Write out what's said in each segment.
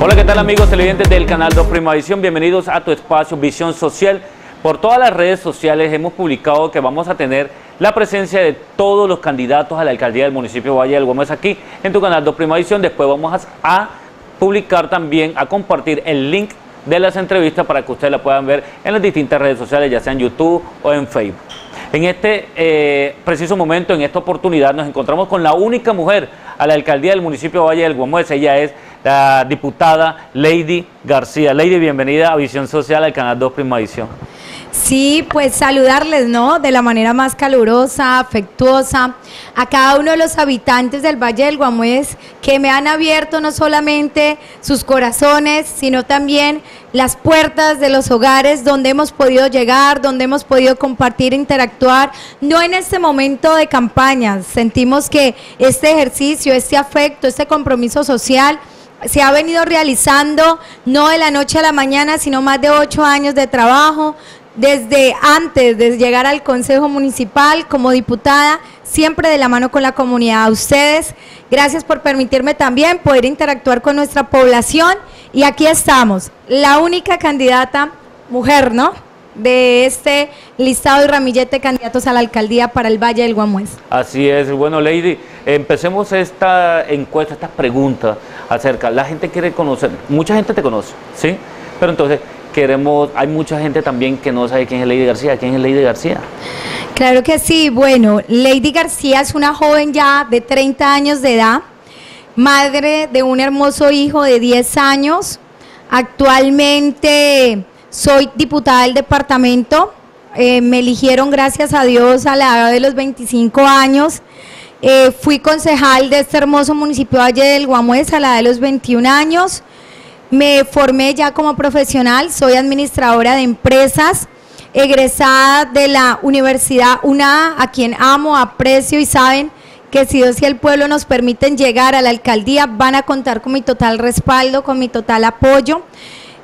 Hola, ¿qué tal amigos televidentes del canal 2 Primavisión? Bienvenidos a tu espacio Visión Social. Por todas las redes sociales hemos publicado que vamos a tener la presencia de todos los candidatos a la alcaldía del municipio de Valle del Gómez aquí en tu canal 2 Primavisión. Después vamos a publicar también, a compartir el link de las entrevistas para que ustedes la puedan ver en las distintas redes sociales, ya sea en YouTube o en Facebook. En este eh, preciso momento, en esta oportunidad, nos encontramos con la única mujer a la alcaldía del municipio de Valle del Gómez. Ella es la diputada Lady García. Lady, bienvenida a Visión Social al Canal 2 Prima Edición. Sí, pues saludarles, ¿no? De la manera más calurosa, afectuosa, a cada uno de los habitantes del Valle del Guamués que me han abierto no solamente sus corazones, sino también las puertas de los hogares donde hemos podido llegar, donde hemos podido compartir, interactuar, no en este momento de campaña. Sentimos que este ejercicio, este afecto, este compromiso social, se ha venido realizando no de la noche a la mañana, sino más de ocho años de trabajo, desde antes de llegar al Consejo Municipal como diputada, siempre de la mano con la comunidad. A ustedes, gracias por permitirme también poder interactuar con nuestra población. Y aquí estamos, la única candidata mujer, ¿no? de este listado y ramillete de candidatos a la alcaldía para el Valle del Guamués. Así es, bueno Lady, empecemos esta encuesta, esta pregunta acerca, la gente quiere conocer, mucha gente te conoce, ¿sí? Pero entonces, queremos, hay mucha gente también que no sabe quién es Lady García. ¿Quién es Lady García? Claro que sí. Bueno, Lady García es una joven ya de 30 años de edad, madre de un hermoso hijo de 10 años. Actualmente soy diputada del departamento. Eh, me eligieron, gracias a Dios, a la edad de los 25 años. Eh, fui concejal de este hermoso municipio Valle del Guamués a la edad de los 21 años. Me formé ya como profesional, soy administradora de empresas, egresada de la Universidad UNA, a quien amo, aprecio y saben que si Dios y el pueblo nos permiten llegar a la alcaldía, van a contar con mi total respaldo, con mi total apoyo.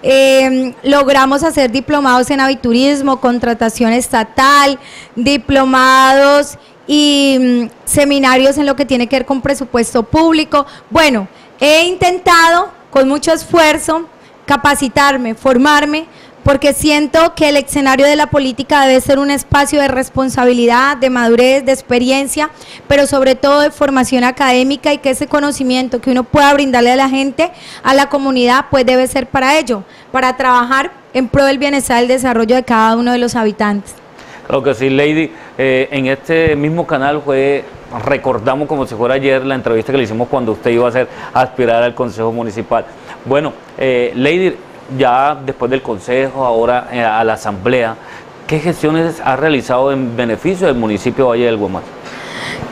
Eh, logramos hacer diplomados en aviturismo, contratación estatal, diplomados y mm, seminarios en lo que tiene que ver con presupuesto público. Bueno, he intentado con mucho esfuerzo, capacitarme, formarme, porque siento que el escenario de la política debe ser un espacio de responsabilidad, de madurez, de experiencia, pero sobre todo de formación académica y que ese conocimiento que uno pueda brindarle a la gente, a la comunidad, pues debe ser para ello, para trabajar en pro del bienestar y el desarrollo de cada uno de los habitantes. Claro que sí, Lady. Eh, en este mismo canal fue recordamos como si fuera ayer la entrevista que le hicimos cuando usted iba a ser aspirar al Consejo Municipal. Bueno, eh, Lady, ya después del Consejo, ahora eh, a la Asamblea, ¿qué gestiones ha realizado en beneficio del municipio de Valle del Guamal?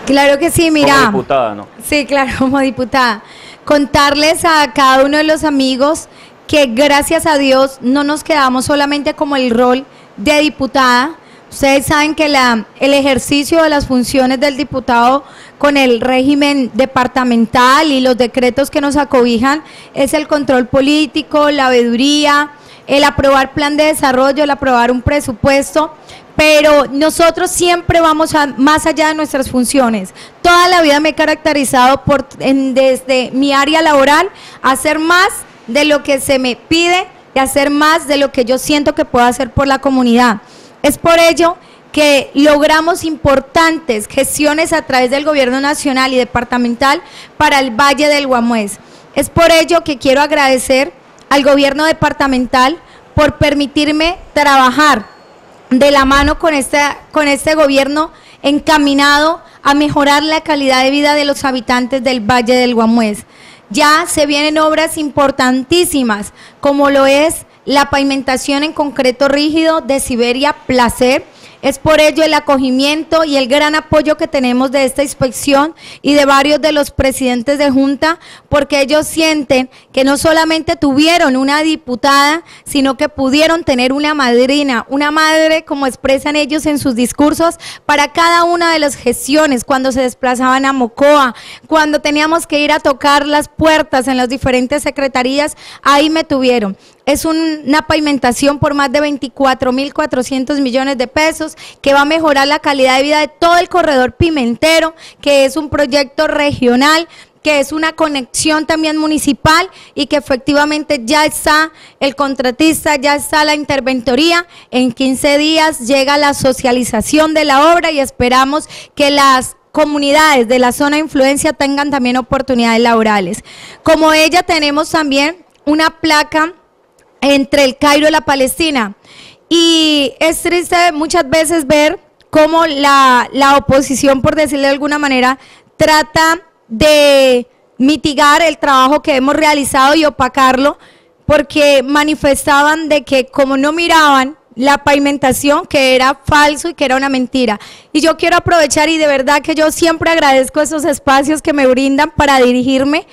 Claro que sí, mira. Como diputada, ¿no? Sí, claro, como diputada. Contarles a cada uno de los amigos que gracias a Dios no nos quedamos solamente como el rol de diputada, Ustedes saben que la, el ejercicio de las funciones del diputado con el régimen departamental y los decretos que nos acobijan es el control político, la veeduría, el aprobar plan de desarrollo, el aprobar un presupuesto, pero nosotros siempre vamos a, más allá de nuestras funciones. Toda la vida me he caracterizado por, desde mi área laboral, hacer más de lo que se me pide y hacer más de lo que yo siento que puedo hacer por la comunidad. Es por ello que logramos importantes gestiones a través del gobierno nacional y departamental para el Valle del Guamués. Es por ello que quiero agradecer al gobierno departamental por permitirme trabajar de la mano con este, con este gobierno encaminado a mejorar la calidad de vida de los habitantes del Valle del Guamués. Ya se vienen obras importantísimas, como lo es la pavimentación en concreto rígido de Siberia Placer, Es por ello el acogimiento y el gran apoyo que tenemos de esta inspección y de varios de los presidentes de Junta, porque ellos sienten que no solamente tuvieron una diputada, sino que pudieron tener una madrina, una madre, como expresan ellos en sus discursos, para cada una de las gestiones, cuando se desplazaban a Mocoa, cuando teníamos que ir a tocar las puertas en las diferentes secretarías, ahí me tuvieron. Es una pavimentación por más de 24.400 millones de pesos que va a mejorar la calidad de vida de todo el corredor pimentero, que es un proyecto regional que es una conexión también municipal y que efectivamente ya está el contratista, ya está la interventoría. En 15 días llega la socialización de la obra y esperamos que las comunidades de la zona de influencia tengan también oportunidades laborales. Como ella tenemos también una placa entre el Cairo y la Palestina. Y es triste muchas veces ver cómo la, la oposición, por decirlo de alguna manera, trata de mitigar el trabajo que hemos realizado y opacarlo, porque manifestaban de que como no miraban la pavimentación, que era falso y que era una mentira. Y yo quiero aprovechar y de verdad que yo siempre agradezco esos espacios que me brindan para dirigirme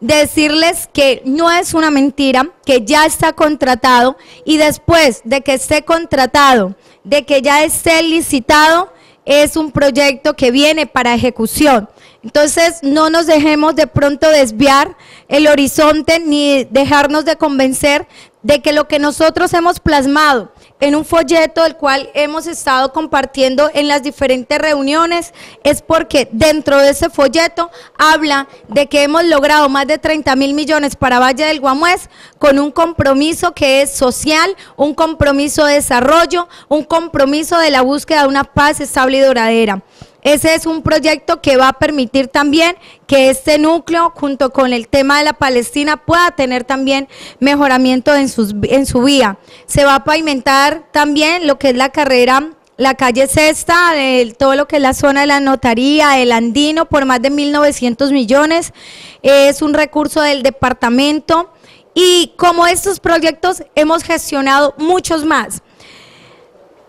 decirles que no es una mentira, que ya está contratado y después de que esté contratado, de que ya esté licitado, es un proyecto que viene para ejecución. Entonces, no nos dejemos de pronto desviar el horizonte ni dejarnos de convencer de que lo que nosotros hemos plasmado en un folleto el cual hemos estado compartiendo en las diferentes reuniones es porque dentro de ese folleto habla de que hemos logrado más de 30 mil millones para Valle del Guamués con un compromiso que es social, un compromiso de desarrollo, un compromiso de la búsqueda de una paz estable y duradera. Ese es un proyecto que va a permitir también que este núcleo, junto con el tema de la Palestina, pueda tener también mejoramiento en, en su vía. Se va a pavimentar también lo que es la carrera la calle Sexta, todo lo que es la zona de la notaría, el andino, por más de 1.900 millones. Es un recurso del departamento. Y como estos proyectos, hemos gestionado muchos más.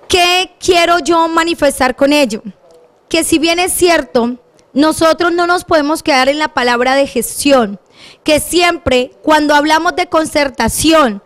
¿Qué quiero yo manifestar con ello? Que si bien es cierto, nosotros no nos podemos quedar en la palabra de gestión, que siempre cuando hablamos de concertación,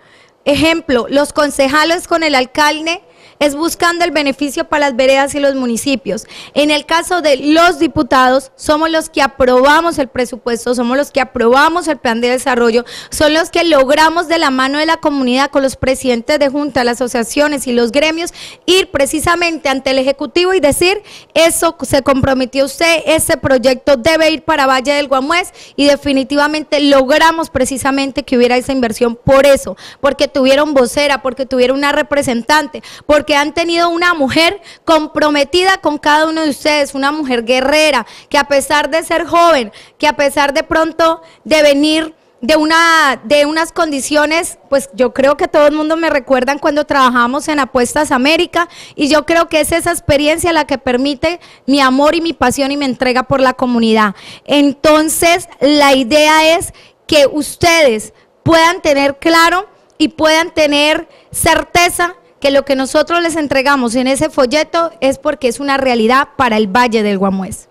ejemplo, los concejales con el alcalde es buscando el beneficio para las veredas y los municipios. En el caso de los diputados, somos los que aprobamos el presupuesto, somos los que aprobamos el plan de desarrollo, son los que logramos de la mano de la comunidad con los presidentes de junta, las asociaciones y los gremios, ir precisamente ante el Ejecutivo y decir, eso se comprometió usted, ese proyecto debe ir para Valle del Guamués y definitivamente logramos precisamente que hubiera esa inversión por eso, porque tuvieron vocera, porque tuvieron una representante, porque porque han tenido una mujer comprometida con cada uno de ustedes, una mujer guerrera, que a pesar de ser joven, que a pesar de pronto de venir de una de unas condiciones, pues yo creo que todo el mundo me recuerdan cuando trabajamos en Apuestas América y yo creo que es esa experiencia la que permite mi amor y mi pasión y mi entrega por la comunidad. Entonces, la idea es que ustedes puedan tener claro y puedan tener certeza que lo que nosotros les entregamos en ese folleto es porque es una realidad para el Valle del Guamués.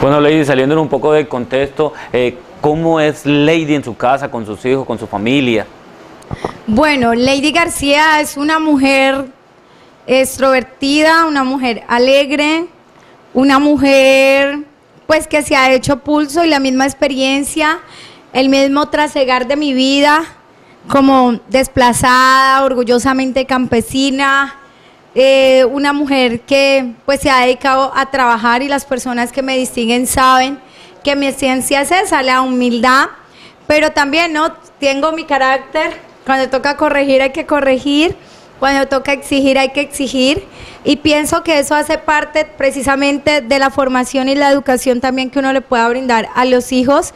Bueno, Lady, saliendo un poco del contexto, eh, ¿cómo es Lady en su casa, con sus hijos, con su familia? Bueno, Lady García es una mujer extrovertida, una mujer alegre, una mujer pues que se ha hecho pulso y la misma experiencia, el mismo trasegar de mi vida, como desplazada, orgullosamente campesina, eh, una mujer que pues se ha dedicado a trabajar y las personas que me distinguen saben que mi esencia es esa, la humildad, pero también no tengo mi carácter, cuando toca corregir hay que corregir, cuando toca exigir hay que exigir. Y pienso que eso hace parte precisamente de la formación y la educación también que uno le pueda brindar a los hijos,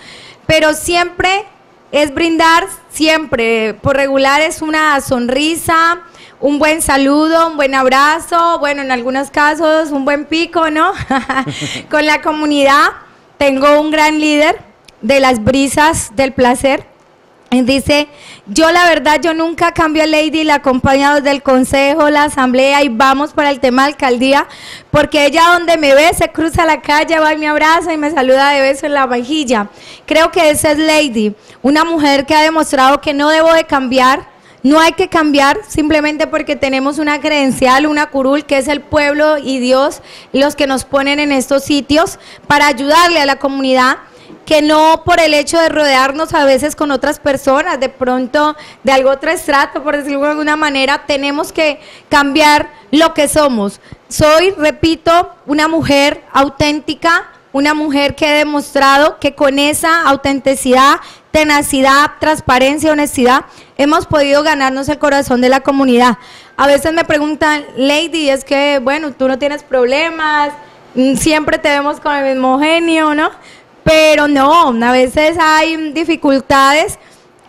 pero siempre es brindar siempre, por regular es una sonrisa, un buen saludo, un buen abrazo, bueno, en algunos casos un buen pico, ¿no? Con la comunidad tengo un gran líder de las brisas del placer. Dice, yo la verdad, yo nunca cambio a Lady, la acompaño desde el consejo, la asamblea y vamos para el tema de alcaldía, porque ella donde me ve se cruza la calle, va y me abraza y me saluda de beso en la vajilla. Creo que esa es Lady, una mujer que ha demostrado que no debo de cambiar, no hay que cambiar simplemente porque tenemos una credencial, una curul, que es el pueblo y Dios los que nos ponen en estos sitios para ayudarle a la comunidad que no por el hecho de rodearnos a veces con otras personas, de pronto de algo otro estrato, por decirlo de alguna manera, tenemos que cambiar lo que somos. Soy, repito, una mujer auténtica, una mujer que he demostrado que con esa autenticidad, tenacidad, transparencia, honestidad, hemos podido ganarnos el corazón de la comunidad. A veces me preguntan, Lady, es que, bueno, tú no tienes problemas, mm, siempre te vemos con el mismo genio, ¿no? Pero no, a veces hay dificultades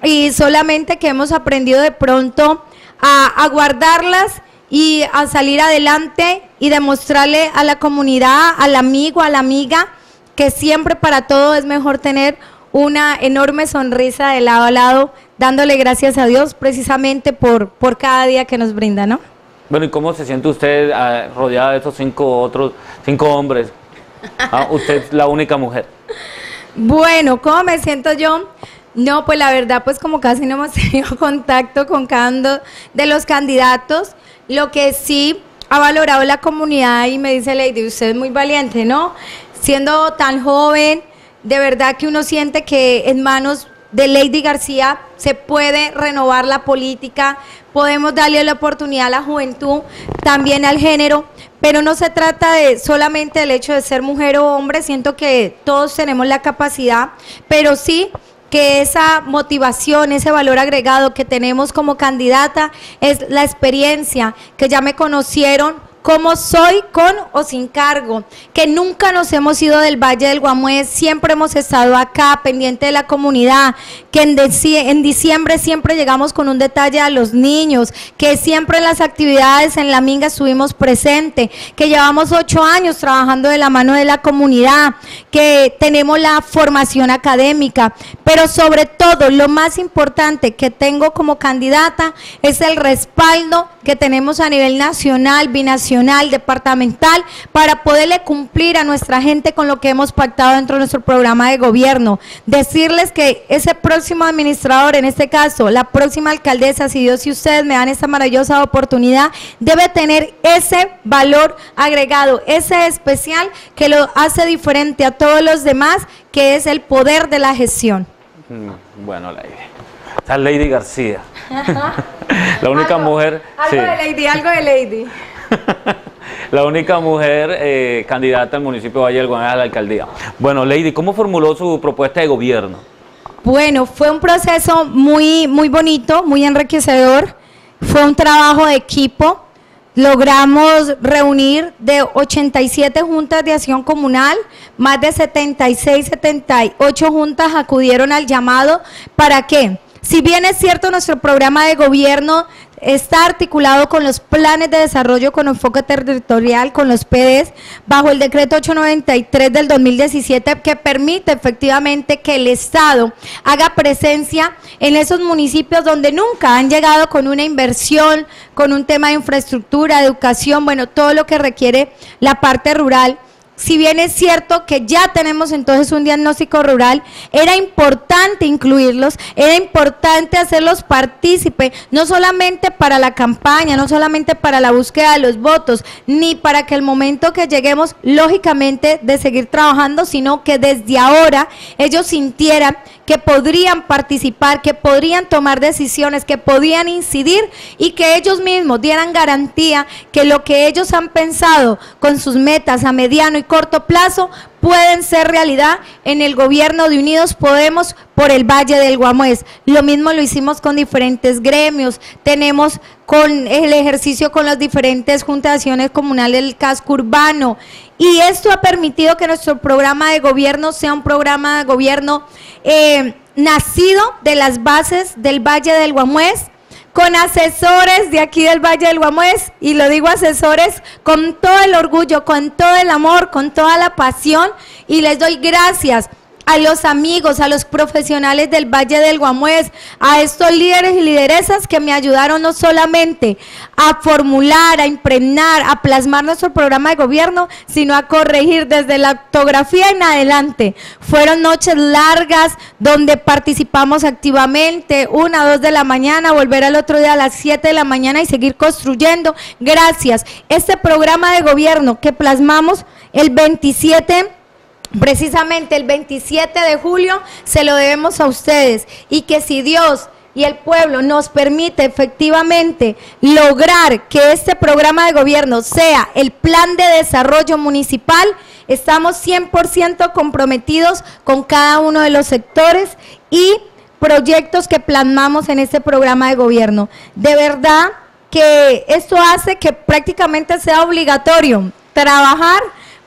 y solamente que hemos aprendido de pronto a, guardarlas y a salir adelante y demostrarle a la comunidad, al amigo, a la amiga, que siempre para todo es mejor tener una enorme sonrisa de lado a lado, dándole gracias a Dios precisamente por, por cada día que nos brinda, ¿no? Bueno, ¿y cómo se siente usted ah, rodeada de esos cinco otros, cinco hombres? Ah, usted es la única mujer. Bueno, ¿cómo me siento yo? No, pues la verdad, pues como casi no hemos tenido contacto con cada uno de los candidatos, lo que sí ha valorado la comunidad y me dice Lady, usted es muy valiente, ¿no? Siendo tan joven, de verdad que uno siente que en manos de Lady García se puede renovar la política, podemos darle la oportunidad a la juventud, también al género, pero no se trata de solamente del hecho de ser mujer o hombre, siento que todos tenemos la capacidad, pero sí que esa motivación, ese valor agregado que tenemos como candidata es la experiencia, que ya me conocieron como soy con o sin cargo, que nunca nos hemos ido del Valle del Guamués, siempre hemos estado acá pendiente de la comunidad, que en, diciembre siempre llegamos con un detalle a los niños, que siempre en las actividades en la Minga estuvimos presente, que llevamos ocho años trabajando de la mano de la comunidad, que tenemos la formación académica, pero sobre todo lo más importante que tengo como candidata es el respaldo que tenemos a nivel nacional, binacional, departamental, para poderle cumplir a nuestra gente con lo que hemos pactado dentro de nuestro programa de gobierno. Decirles que ese próximo administrador, en este caso, la próxima alcaldesa, si Dios y ustedes me dan esta maravillosa oportunidad, debe tener ese valor agregado, ese especial que lo hace diferente a todos los demás, que es el poder de la gestión. Mm, bueno, Lady. Está Lady García. la única mujer. Algo de Lady, algo de Lady. la única mujer eh, candidata al municipio de Valle del Guané a la alcaldía. Bueno, Lady, ¿cómo formuló su propuesta de gobierno? Bueno, fue un proceso muy, muy bonito, muy enriquecedor. Fue un trabajo de equipo. Logramos reunir de 87 juntas de acción comunal, más de 76, 78 juntas acudieron al llamado. ¿Para qué? Si bien es cierto, nuestro programa de gobierno está articulado con los planes de desarrollo con enfoque territorial, con los PDs, bajo el decreto 893 del 2017, que permite efectivamente que el Estado haga presencia en esos municipios donde nunca han llegado con una inversión, con un tema de infraestructura, educación, bueno, todo lo que requiere la parte rural si bien es cierto que ya tenemos entonces un diagnóstico rural, era importante incluirlos, era importante hacerlos partícipe, no solamente para la campaña, no solamente para la búsqueda de los votos, ni para que el momento que lleguemos, lógicamente, de seguir trabajando, sino que desde ahora ellos sintieran que podrían participar, que podrían tomar decisiones, que podían incidir y que ellos mismos dieran garantía que lo que ellos han pensado con sus metas a mediano y corto plazo pueden ser realidad en el gobierno de Unidos Podemos por el Valle del Guamués. Lo mismo lo hicimos con diferentes gremios, tenemos con el ejercicio con las diferentes juntaciones comunales del casco urbano y esto ha permitido que nuestro programa de gobierno sea un programa de gobierno eh, nacido de las bases del Valle del Guamués, con asesores de aquí del Valle del Guamués, y lo digo asesores con todo el orgullo, con todo el amor, con toda la pasión, y les doy gracias a los amigos, a los profesionales del Valle del Guamués, a estos líderes y lideresas que me ayudaron no solamente a formular, a impregnar, a plasmar nuestro programa de gobierno, sino a corregir desde la ortografía en adelante. Fueron noches largas donde participamos activamente, una, dos de la mañana, volver al otro día a las siete de la mañana y seguir construyendo. Gracias. Este programa de gobierno que plasmamos el 27 precisamente el 27 de julio se lo debemos a ustedes y que si Dios y el pueblo nos permite efectivamente lograr que este programa de gobierno sea el plan de desarrollo municipal, estamos 100% comprometidos con cada uno de los sectores y proyectos que plasmamos en este programa de gobierno. De verdad que esto hace que prácticamente sea obligatorio trabajar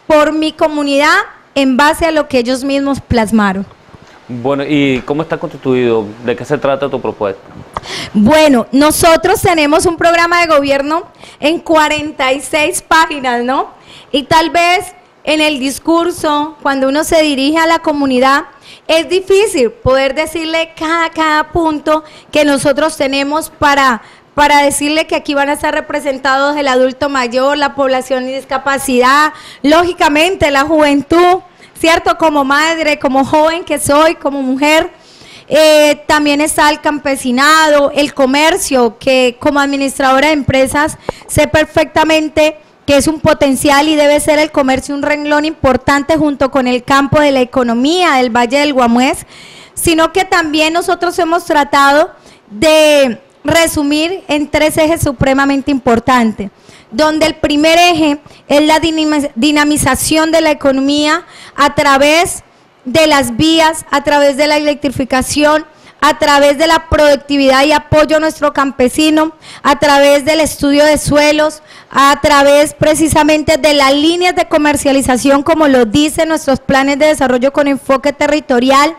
por mi comunidad en base a lo que ellos mismos plasmaron. Bueno, ¿y cómo está constituido? ¿De qué se trata tu propuesta? Bueno, nosotros tenemos un programa de gobierno en 46 páginas, ¿no? Y tal vez en el discurso, cuando uno se dirige a la comunidad, es difícil poder decirle cada, cada punto que nosotros tenemos para, para decirle que aquí van a estar representados el adulto mayor, la población de discapacidad, lógicamente la juventud, ¿cierto? Como madre, como joven que soy, como mujer. Eh, también está el campesinado, el comercio, que como administradora de empresas sé perfectamente que es un potencial y debe ser el comercio un renglón importante junto con el campo de la economía del Valle del Guamués, sino que también nosotros hemos tratado de resumir en tres ejes supremamente importantes, donde el primer eje es la dinamización de la economía a través de las vías, a través de la electrificación, a través de la productividad y apoyo a nuestro campesino, a través del estudio de suelos, a través precisamente de las líneas de comercialización, como lo dicen nuestros planes de desarrollo con enfoque territorial,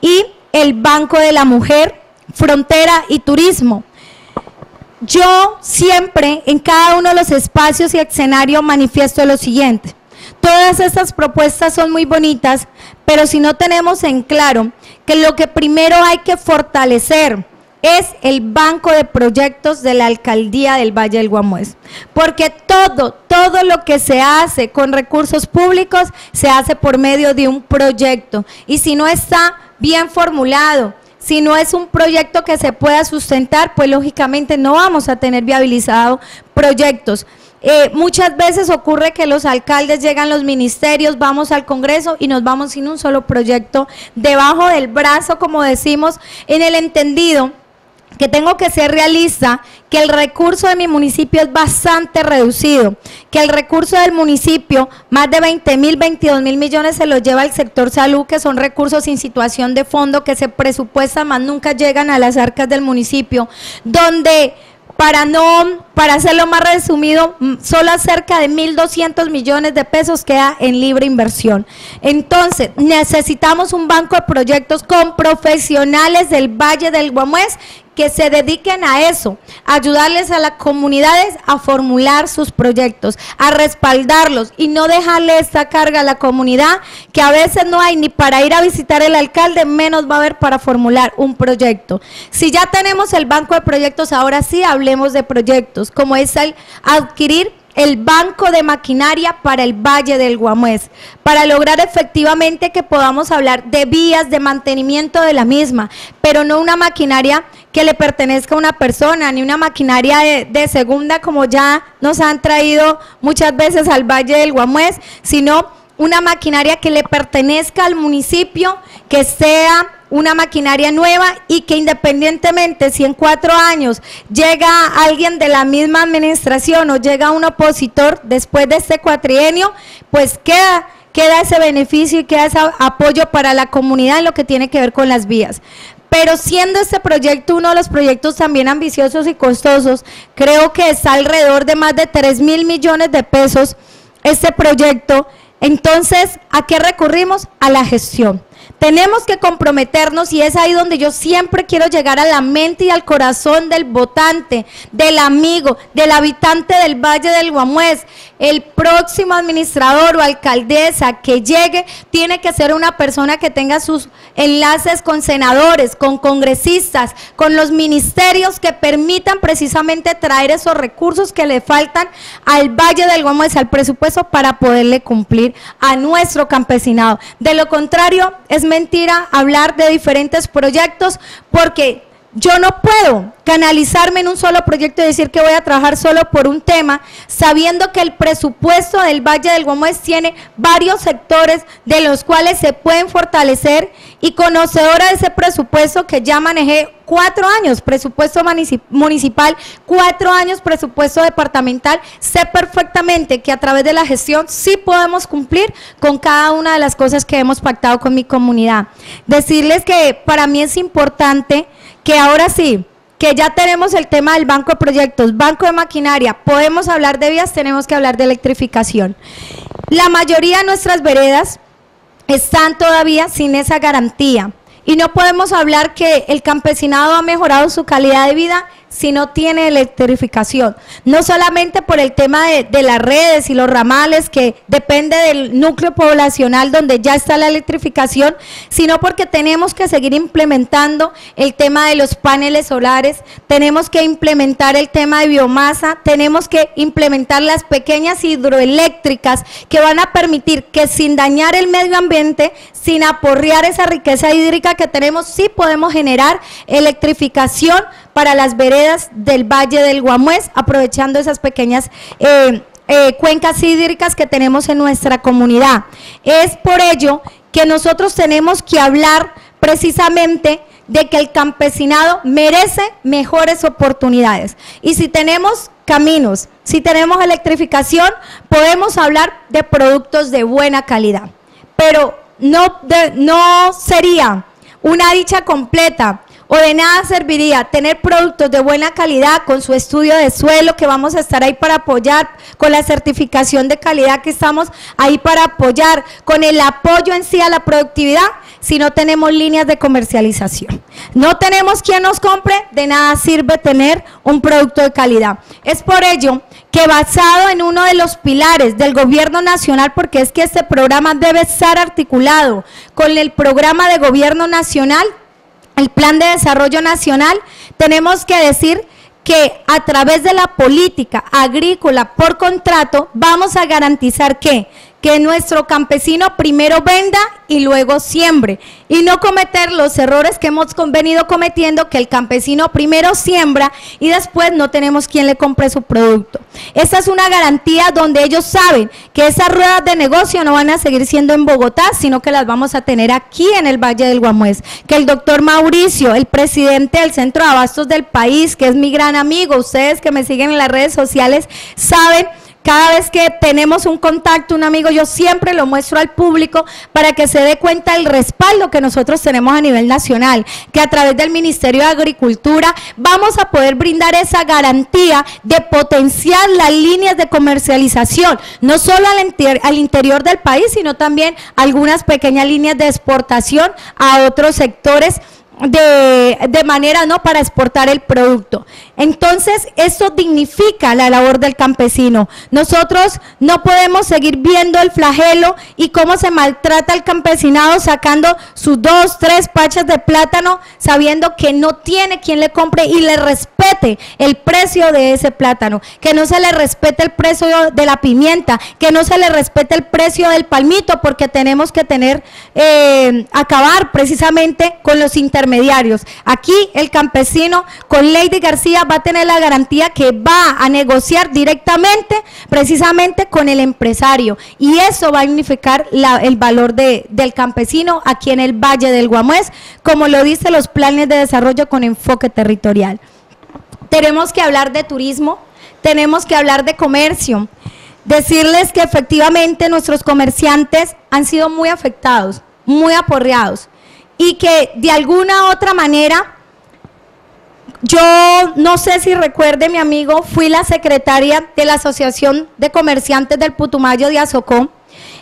y el Banco de la Mujer, frontera y turismo. Yo siempre en cada uno de los espacios y escenarios manifiesto lo siguiente. Todas estas propuestas son muy bonitas, pero si no tenemos en claro que lo que primero hay que fortalecer es el banco de proyectos de la alcaldía del Valle del Guamués. Porque todo, todo lo que se hace con recursos públicos se hace por medio de un proyecto. Y si no está bien formulado, si no es un proyecto que se pueda sustentar, pues lógicamente no vamos a tener viabilizado proyectos. Eh, muchas veces ocurre que los alcaldes llegan los ministerios, vamos al Congreso y nos vamos sin un solo proyecto debajo del brazo, como decimos, en el entendido que tengo que ser realista, que el recurso de mi municipio es bastante reducido, que el recurso del municipio, más de 20 mil, 22 mil millones se los lleva el sector salud, que son recursos sin situación de fondo que se presupuestan, más nunca llegan a las arcas del municipio, donde para no, para hacerlo más resumido, solo cerca de 1.200 millones de pesos queda en libre inversión. Entonces, necesitamos un banco de proyectos con profesionales del Valle del Guamués que se dediquen a eso, ayudarles a las comunidades a formular sus proyectos, a respaldarlos y no dejarle esta carga a la comunidad que a veces no hay ni para ir a visitar el alcalde, menos va a haber para formular un proyecto. Si ya tenemos el banco de proyectos, ahora sí hablemos de proyectos, como es el adquirir el banco de maquinaria para el Valle del Guamués, para lograr efectivamente que podamos hablar de vías de mantenimiento de la misma, pero no una maquinaria que le pertenezca a una persona, ni una maquinaria de, segunda como ya nos han traído muchas veces al Valle del Guamués, sino una maquinaria que le pertenezca al municipio, que sea una maquinaria nueva y que independientemente si en cuatro años llega alguien de la misma administración o llega un opositor después de este cuatrienio, pues queda queda ese beneficio y queda ese apoyo para la comunidad en lo que tiene que ver con las vías. Pero siendo este proyecto uno de los proyectos también ambiciosos y costosos, creo que está alrededor de más de 3 mil millones de pesos este proyecto. Entonces, ¿a qué recurrimos? A la gestión. Tenemos que comprometernos y es ahí donde yo siempre quiero llegar a la mente y al corazón del votante, del amigo, del habitante del Valle del Guamués. El próximo administrador o alcaldesa que llegue tiene que ser una persona que tenga sus enlaces con senadores, con congresistas, con los ministerios que permitan precisamente traer esos recursos que le faltan al Valle del Guamués, al presupuesto para poderle cumplir a nuestro campesinado. De lo contrario, es mentira hablar de diferentes proyectos porque yo no puedo canalizarme en un solo proyecto y decir que voy a trabajar solo por un tema, sabiendo que el presupuesto del Valle del Gómez tiene varios sectores de los cuales se pueden fortalecer y conocedora de ese presupuesto que ya manejé cuatro años, presupuesto municipal, cuatro años presupuesto departamental, sé perfectamente que a través de la gestión sí podemos cumplir con cada una de las cosas que hemos pactado con mi comunidad. Decirles que para mí es importante que ahora sí, que ya tenemos el tema del banco de proyectos, banco de maquinaria, podemos hablar de vías, tenemos que hablar de electrificación. La mayoría de nuestras veredas están todavía sin esa garantía y no podemos hablar que el campesinado ha mejorado su calidad de vida si no tiene electrificación. No solamente por el tema de, las redes y los ramales, que depende del núcleo poblacional donde ya está la electrificación, sino porque tenemos que seguir implementando el tema de los paneles solares, tenemos que implementar el tema de biomasa, tenemos que implementar las pequeñas hidroeléctricas que van a permitir que sin dañar el medio ambiente, sin aporrear esa riqueza hídrica que tenemos, sí podemos generar electrificación para las veredas del Valle del Guamués, aprovechando esas pequeñas eh, eh, cuencas hídricas que tenemos en nuestra comunidad. Es por ello que nosotros tenemos que hablar precisamente de que el campesinado merece mejores oportunidades. Y si tenemos caminos, si tenemos electrificación, podemos hablar de productos de buena calidad. Pero no, no sería una dicha completa o de nada serviría tener productos de buena calidad con su estudio de suelo que vamos a estar ahí para apoyar, con la certificación de calidad que estamos ahí para apoyar, con el apoyo en sí a la productividad, si no tenemos líneas de comercialización. No tenemos quien nos compre, de nada sirve tener un producto de calidad. Es por ello que basado en uno de los pilares del gobierno nacional, porque es que este programa debe estar articulado con el programa de gobierno nacional, el Plan de Desarrollo Nacional, tenemos que decir que a través de la política agrícola por contrato vamos a garantizar que que nuestro campesino primero venda y luego siembre y no cometer los errores que hemos venido cometiendo, que el campesino primero siembra y después no tenemos quien le compre su producto. Esta es una garantía donde ellos saben que esas ruedas de negocio no van a seguir siendo en Bogotá, sino que las vamos a tener aquí en el Valle del Guamués. Que el doctor Mauricio, el presidente del Centro de Abastos del país, que es mi gran amigo, ustedes que me siguen en las redes sociales, saben cada vez que tenemos un contacto, un amigo, yo siempre lo muestro al público para que se dé cuenta del respaldo que nosotros tenemos a nivel nacional, que a través del Ministerio de Agricultura vamos a poder brindar esa garantía de potenciar las líneas de comercialización, no solo al, interior del país, sino también algunas pequeñas líneas de exportación a otros sectores de, de, manera no para exportar el producto. Entonces, eso dignifica la labor del campesino. Nosotros no podemos seguir viendo el flagelo y cómo se maltrata al campesinado sacando sus dos, tres pachas de plátano, sabiendo que no tiene quien le compre y le respete el precio de ese plátano, que no se le respete el precio de la pimienta, que no se le respete el precio del palmito, porque tenemos que tener, eh, acabar precisamente con los intermediarios. Aquí el campesino con Lady García va a tener la garantía que va a negociar directamente precisamente con el empresario y eso va a significar el valor del campesino aquí en el Valle del Guamués, como lo dice los planes de desarrollo con enfoque territorial. Tenemos que hablar de turismo, tenemos que hablar de comercio, decirles que efectivamente nuestros comerciantes han sido muy afectados, muy aporreados y que de alguna otra manera yo no sé si recuerde mi amigo, fui la secretaria de la Asociación de Comerciantes del Putumayo de Azocó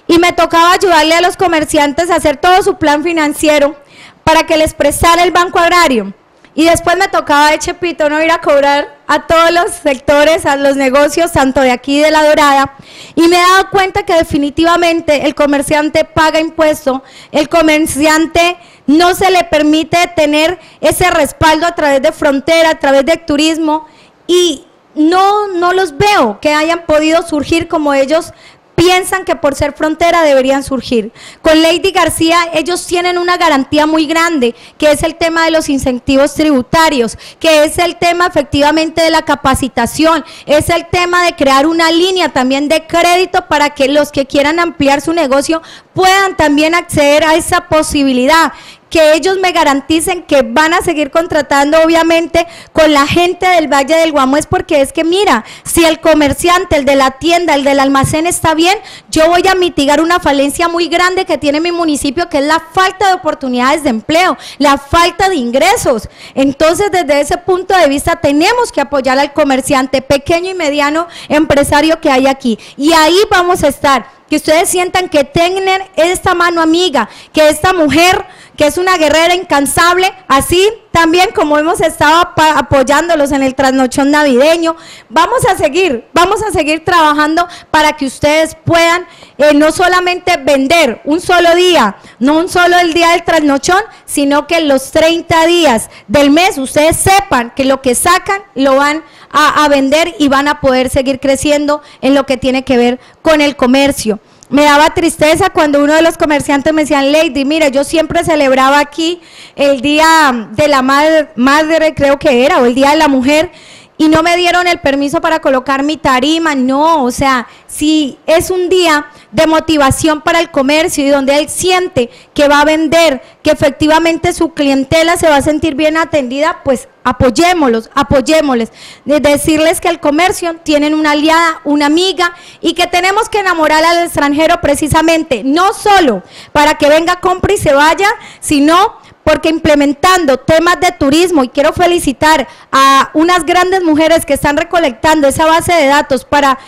y me tocaba ayudarle a los comerciantes a hacer todo su plan financiero para que les prestara el Banco Agrario. Y después me tocaba de Chepito no ir a cobrar a todos los sectores, a los negocios, tanto de aquí de La Dorada. Y me he dado cuenta que definitivamente el comerciante paga impuesto, el comerciante no se le permite tener ese respaldo a través de frontera, a través de turismo. Y no, no los veo que hayan podido surgir como ellos piensan que por ser frontera deberían surgir. Con Lady García ellos tienen una garantía muy grande, que es el tema de los incentivos tributarios, que es el tema efectivamente de la capacitación, es el tema de crear una línea también de crédito para que los que quieran ampliar su negocio puedan también acceder a esa posibilidad que ellos me garanticen que van a seguir contratando obviamente con la gente del Valle del Guamo porque es que mira, si el comerciante, el de la tienda, el del almacén está bien, yo voy a mitigar una falencia muy grande que tiene mi municipio que es la falta de oportunidades de empleo, la falta de ingresos. Entonces, desde ese punto de vista tenemos que apoyar al comerciante pequeño y mediano empresario que hay aquí y ahí vamos a estar que ustedes sientan que tienen esta mano amiga, que esta mujer que es una guerrera incansable, así también como hemos estado apoyándolos en el trasnochón navideño, vamos a seguir, vamos a seguir trabajando para que ustedes puedan eh, no solamente vender un solo día, no un solo el día del trasnochón, sino que los 30 días del mes ustedes sepan que lo que sacan lo van a vender y van a poder seguir creciendo en lo que tiene que ver con el comercio. Me daba tristeza cuando uno de los comerciantes me decía, Lady, mira, yo siempre celebraba aquí el Día de la Madre, madre, creo que era, o el Día de la Mujer, y no me dieron el permiso para colocar mi tarima. No, o sea, si es un día de motivación para el comercio y donde él siente que va a vender, que efectivamente su clientela se va a sentir bien atendida, pues apoyémoslos, apoyémosles. De decirles que el comercio tienen una aliada, una amiga y que tenemos que enamorar al extranjero precisamente, no solo para que venga, compre y se vaya, sino porque implementando temas de turismo, y quiero felicitar a unas grandes mujeres que están recolectando esa base de datos para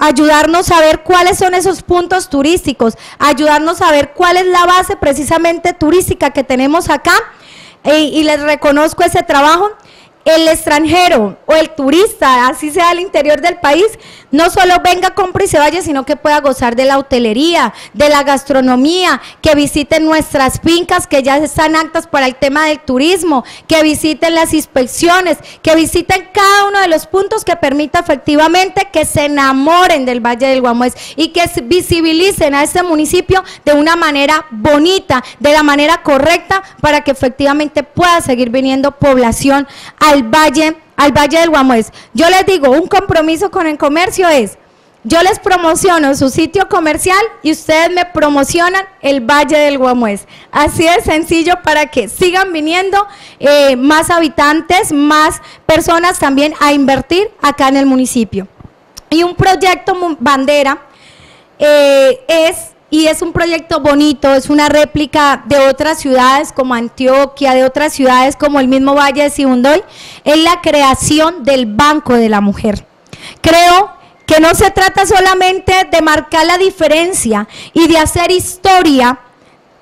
ayudarnos a ver cuáles son esos puntos turísticos, ayudarnos a ver cuál es la base precisamente turística que tenemos acá. E, y les reconozco ese trabajo el extranjero o el turista, así sea al interior del país, no solo venga, compre y se vaya, sino que pueda gozar de la hotelería, de la gastronomía, que visiten nuestras fincas que ya están actas para el tema del turismo, que visiten las inspecciones, que visiten cada uno de los puntos que permita efectivamente que se enamoren del Valle del Guamués y que visibilicen a este municipio de una manera bonita, de la manera correcta, para que efectivamente pueda seguir viniendo población a al Valle, al Valle del Guamués. Yo les digo, un compromiso con el comercio es, yo les promociono su sitio comercial y ustedes me promocionan el Valle del Guamués. Así de sencillo para que sigan viniendo eh, más habitantes, más personas también a invertir acá en el municipio. Y un proyecto bandera eh, es y es un proyecto bonito, es una réplica de otras ciudades como Antioquia, de otras ciudades como el mismo Valle de Sibundoy, es la creación del Banco de la Mujer. Creo que no se trata solamente de marcar la diferencia y de hacer historia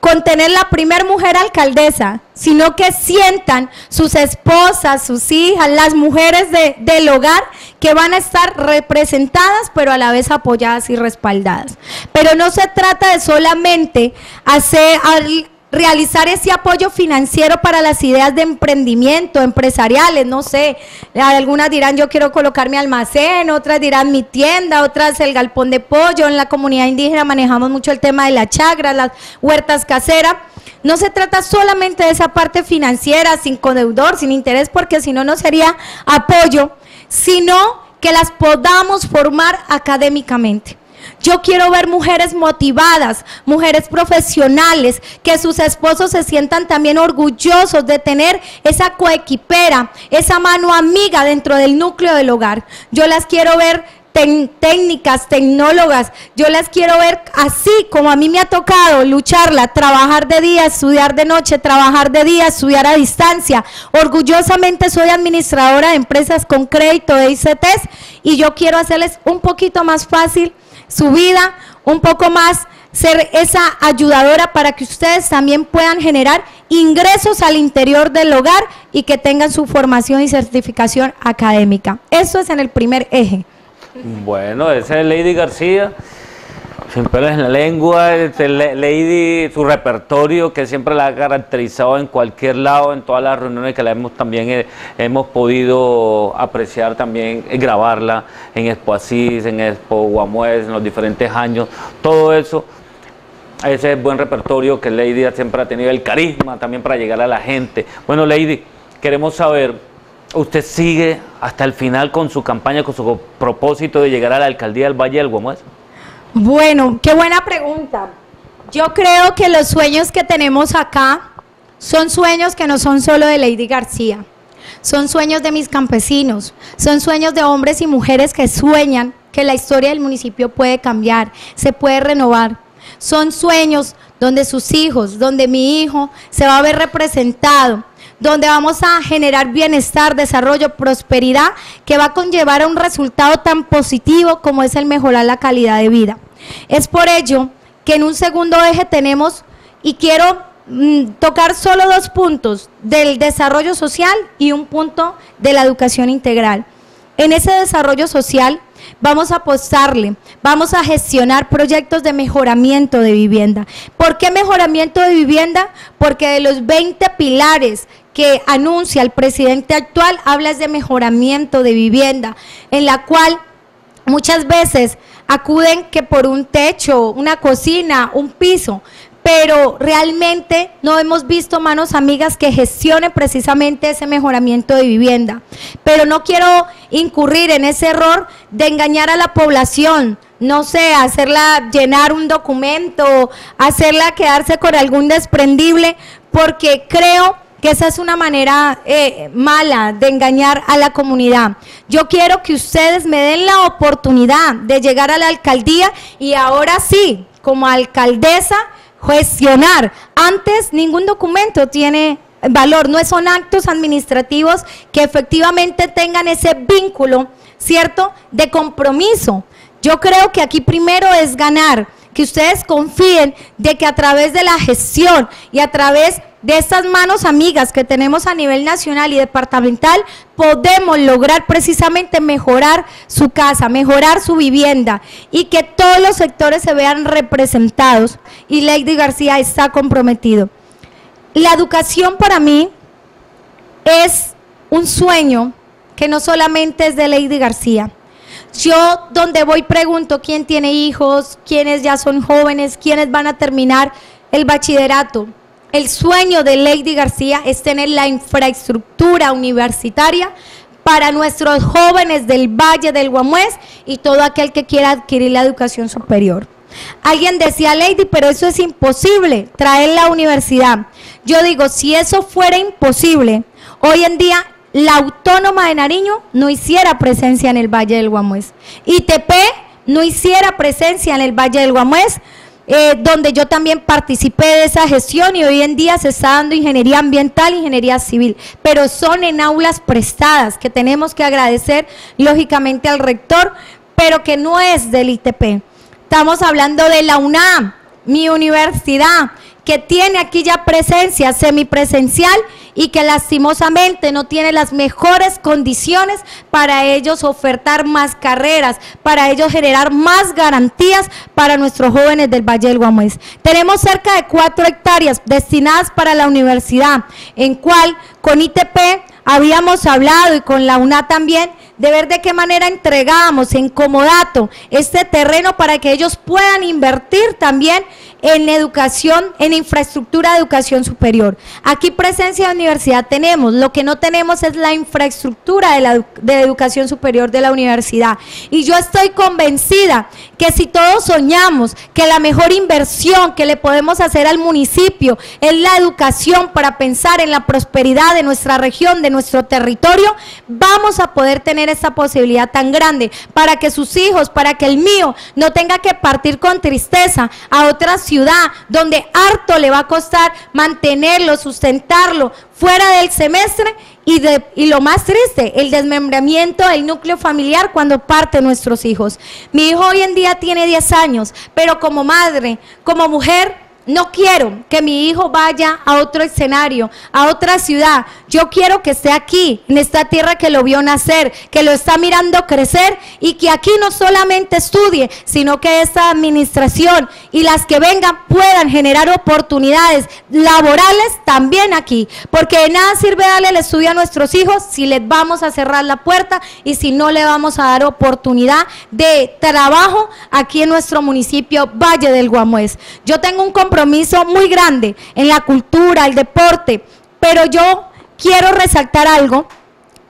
con tener la primer mujer alcaldesa, sino que sientan sus esposas, sus hijas, las mujeres del hogar que van a estar representadas, pero a la vez apoyadas y respaldadas. Pero no se trata de solamente hacer, realizar ese apoyo financiero para las ideas de emprendimiento, empresariales, no sé, algunas dirán yo quiero colocar mi almacén, otras dirán mi tienda, otras el galpón de pollo, en la comunidad indígena manejamos mucho el tema de la chagra, las huertas caseras, no se trata solamente de esa parte financiera, sin codeudor, sin interés, porque si no, no sería apoyo, sino que las podamos formar académicamente. Yo quiero ver mujeres motivadas, mujeres profesionales, que sus esposos se sientan también orgullosos de tener esa coequipera, esa mano amiga dentro del núcleo del hogar. Yo las quiero ver técnicas, tecnólogas. Yo las quiero ver así como a mí me ha tocado lucharla, trabajar de día, estudiar de noche, trabajar de día, estudiar a distancia. Orgullosamente soy administradora de empresas con crédito de ICTs y yo quiero hacerles un poquito más fácil su vida, un poco más ser esa ayudadora para que ustedes también puedan generar ingresos al interior del hogar y que tengan su formación y certificación académica. Eso es en el primer eje. Bueno, esa es Lady García. Sin pelos en la lengua, este, Lady, su repertorio que siempre la ha caracterizado en cualquier lado, en todas las reuniones que la hemos también eh, hemos podido apreciar también, eh, grabarla en Expo Asís, en Expo Guamués, en los diferentes años, todo eso, ese buen repertorio que Lady siempre ha tenido, el carisma también para llegar a la gente. Bueno, Lady, queremos saber, ¿usted sigue hasta el final con su campaña, con su propósito de llegar a la alcaldía del Valle del Guamués? Bueno, qué buena pregunta. Yo creo que los sueños que tenemos acá son sueños que no son solo de Lady García, son sueños de mis campesinos, son sueños de hombres y mujeres que sueñan que la historia del municipio puede cambiar, se puede renovar. Son sueños donde sus hijos, donde mi hijo se va a ver representado, donde vamos a generar bienestar, desarrollo, prosperidad, que va a conllevar a un resultado tan positivo como es el mejorar la calidad de vida. Es por ello que en un segundo eje tenemos, y quiero mm, tocar solo dos puntos, del desarrollo social y un punto de la educación integral. En ese desarrollo social vamos a apostarle, vamos a gestionar proyectos de mejoramiento de vivienda. ¿Por qué mejoramiento de vivienda? Porque de los 20 pilares que anuncia el presidente actual habla de mejoramiento de vivienda, en la cual muchas veces acuden que por un techo, una cocina, un piso, pero realmente no hemos visto manos amigas que gestionen precisamente ese mejoramiento de vivienda. Pero no quiero incurrir en ese error de engañar a la población, no sé, hacerla llenar un documento, hacerla quedarse con algún desprendible, porque creo que esa es una manera eh, mala de engañar a la comunidad. Yo quiero que ustedes me den la oportunidad de llegar a la alcaldía y ahora sí, como alcaldesa, gestionar. Antes ningún documento tiene valor, no son actos administrativos que efectivamente tengan ese vínculo, ¿cierto?, de compromiso. Yo creo que aquí primero es ganar, que ustedes confíen de que a través de la gestión y a través de estas manos amigas que tenemos a nivel nacional y departamental, podemos lograr precisamente mejorar su casa, mejorar su vivienda y que todos los sectores se vean representados. Y Lady García está comprometido. La educación para mí es un sueño que no solamente es de Lady García. Yo donde voy pregunto quién tiene hijos, quiénes ya son jóvenes, quiénes van a terminar el bachillerato el sueño de Lady García es tener la infraestructura universitaria para nuestros jóvenes del Valle del Guamués y todo aquel que quiera adquirir la educación superior. Alguien decía, Lady, pero eso es imposible, traer la universidad. Yo digo, si eso fuera imposible, hoy en día la Autónoma de Nariño no hiciera presencia en el Valle del Guamués. ITP no hiciera presencia en el Valle del Guamués eh, donde yo también participé de esa gestión y hoy en día se está dando ingeniería ambiental, ingeniería civil, pero son en aulas prestadas que tenemos que agradecer lógicamente al rector, pero que no es del ITP. Estamos hablando de la UNAM, mi universidad, que tiene aquí ya presencia semipresencial y que lastimosamente no tiene las mejores condiciones para ellos ofertar más carreras, para ellos generar más garantías para nuestros jóvenes del Valle del Guamués. Tenemos cerca de cuatro hectáreas destinadas para la universidad, en cual con ITP habíamos hablado y con la UNA también de ver de qué manera entregamos en comodato este terreno para que ellos puedan invertir también en educación, en infraestructura de educación superior. Aquí presencia de universidad tenemos, lo que no tenemos es la infraestructura de la, de educación superior de la universidad. Y yo estoy convencida que si todos soñamos que la mejor inversión que le podemos hacer al municipio es la educación para pensar en la prosperidad de nuestra región, de nuestro territorio, vamos a poder tener esa posibilidad tan grande para que sus hijos, para que el mío no tenga que partir con tristeza a otras ciudad donde harto le va a costar mantenerlo, sustentarlo fuera del semestre y, de, y lo más triste, el desmembramiento del núcleo familiar cuando parten nuestros hijos. Mi hijo hoy en día tiene 10 años, pero como madre, como mujer, no quiero que mi hijo vaya a otro escenario, a otra ciudad. Yo quiero que esté aquí, en esta tierra que lo vio nacer, que lo está mirando crecer y que aquí no solamente estudie, sino que esta administración y las que vengan puedan generar oportunidades laborales también aquí. Porque de nada sirve darle el estudio a nuestros hijos si les vamos a cerrar la puerta y si no le vamos a dar oportunidad de trabajo aquí en nuestro municipio Valle del Guamués. Yo tengo un compromiso muy grande en la cultura, el deporte, pero yo quiero resaltar algo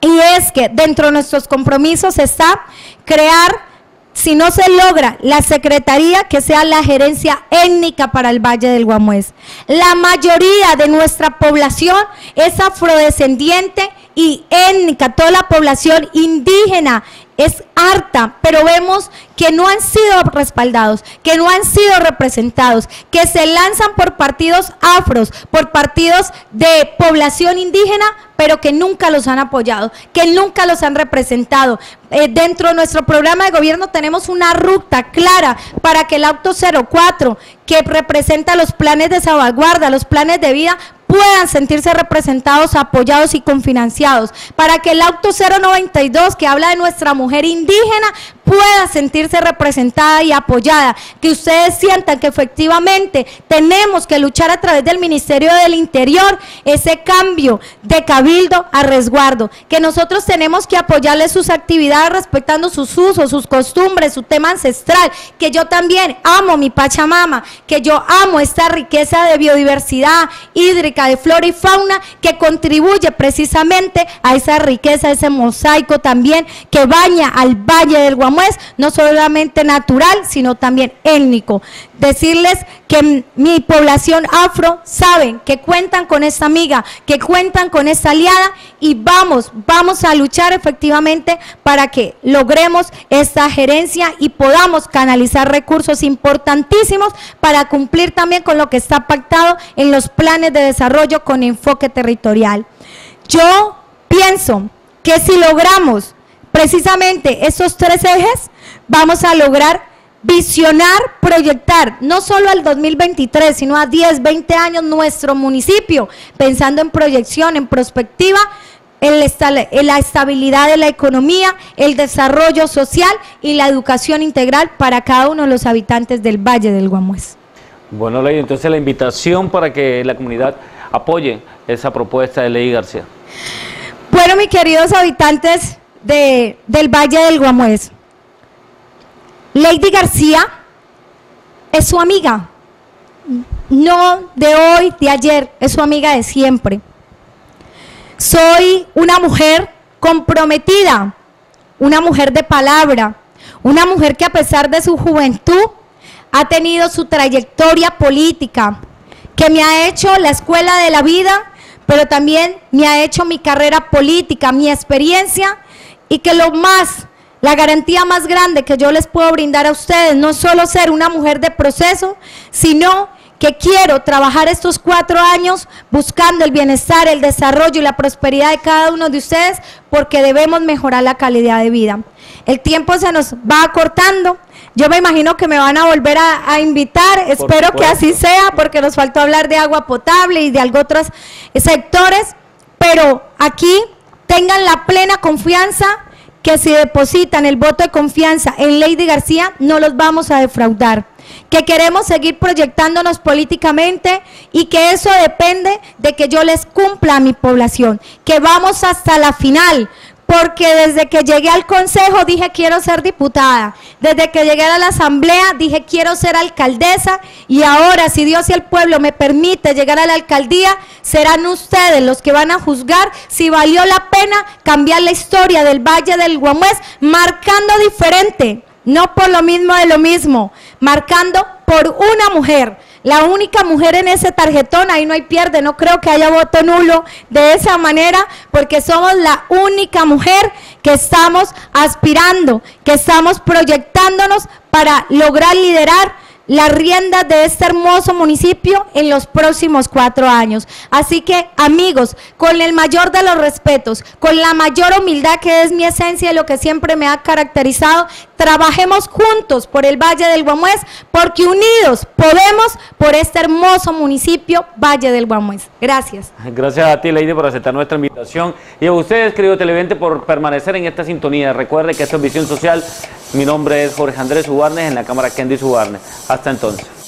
y es que dentro de nuestros compromisos está crear si no se logra la secretaría que sea la gerencia étnica para el Valle del Guamués. La mayoría de nuestra población es afrodescendiente y étnica, toda la población indígena es harta, pero vemos que no han sido respaldados, que no han sido representados, que se lanzan por partidos afros, por partidos de población indígena, pero que nunca los han apoyado, que nunca los han representado. Eh, dentro de nuestro programa de gobierno tenemos una ruta clara para que el auto 04, que representa los planes de salvaguarda, los planes de vida, puedan sentirse representados, apoyados y confinanciados, para que el auto 092 que habla de nuestra mujer indígena pueda sentirse representada y apoyada, que ustedes sientan que efectivamente tenemos que luchar a través del Ministerio del Interior ese cambio de cabildo a resguardo, que nosotros tenemos que apoyarle sus actividades respetando sus usos, sus costumbres, su tema ancestral, que yo también amo mi Pachamama, que yo amo esta riqueza de biodiversidad hídrica, de flora y fauna, que contribuye precisamente a esa riqueza, ese mosaico también que baña al Valle del Guamán no solamente natural, sino también étnico. Decirles que mi población afro saben que cuentan con esta amiga, que cuentan con esta aliada y vamos, vamos a luchar efectivamente para que logremos esta gerencia y podamos canalizar recursos importantísimos para cumplir también con lo que está pactado en los planes de desarrollo con enfoque territorial. Yo pienso que si logramos precisamente esos tres ejes, vamos a lograr visionar, proyectar, no solo al 2023, sino a 10, 20 años nuestro municipio, pensando en proyección, en perspectiva, en la estabilidad de la economía, el desarrollo social y la educación integral para cada uno de los habitantes del Valle del Guamués. Bueno, Ley, entonces la invitación para que la comunidad apoye esa propuesta de Ley García. Bueno, mis queridos habitantes de, del Valle del Guamués. Lady García es su amiga, no de hoy, de ayer, es su amiga de siempre. Soy una mujer comprometida, una mujer de palabra, una mujer que a pesar de su juventud ha tenido su trayectoria política, que me ha hecho la escuela de la vida, pero también me ha hecho mi carrera política, mi experiencia y que lo más, la garantía más grande que yo les puedo brindar a ustedes, no solo ser una mujer de proceso, sino que quiero trabajar estos cuatro años buscando el bienestar, el desarrollo y la prosperidad de cada uno de ustedes, porque debemos mejorar la calidad de vida. El tiempo se nos va acortando. Yo me imagino que me van a volver a, invitar. Espero que así sea, porque nos faltó hablar de agua potable y de algo otros sectores. Pero aquí tengan la plena confianza que si depositan el voto de confianza en Lady García, no los vamos a defraudar. Que queremos seguir proyectándonos políticamente y que eso depende de que yo les cumpla a mi población. Que vamos hasta la final porque desde que llegué al consejo dije quiero ser diputada, desde que llegué a la asamblea dije quiero ser alcaldesa y ahora si Dios y el pueblo me permite llegar a la alcaldía, serán ustedes los que van a juzgar si valió la pena cambiar la historia del Valle del Guamués marcando diferente, no por lo mismo de lo mismo, marcando por una mujer la única mujer en ese tarjetón, ahí no hay pierde, no creo que haya voto nulo de esa manera, porque somos la única mujer que estamos aspirando, que estamos proyectándonos para lograr liderar la rienda de este hermoso municipio en los próximos cuatro años. Así que, amigos, con el mayor de los respetos, con la mayor humildad que es mi esencia y lo que siempre me ha caracterizado, trabajemos juntos por el Valle del Guamués, porque unidos podemos por este hermoso municipio Valle del Guamués. Gracias. Gracias a ti, Lady, por aceptar nuestra invitación y a ustedes, querido televidente, por permanecer en esta sintonía. Recuerde que esta es Visión Social. Mi nombre es Jorge Andrés Ubarnes en la cámara Candy Ubarnes. Hasta entonces.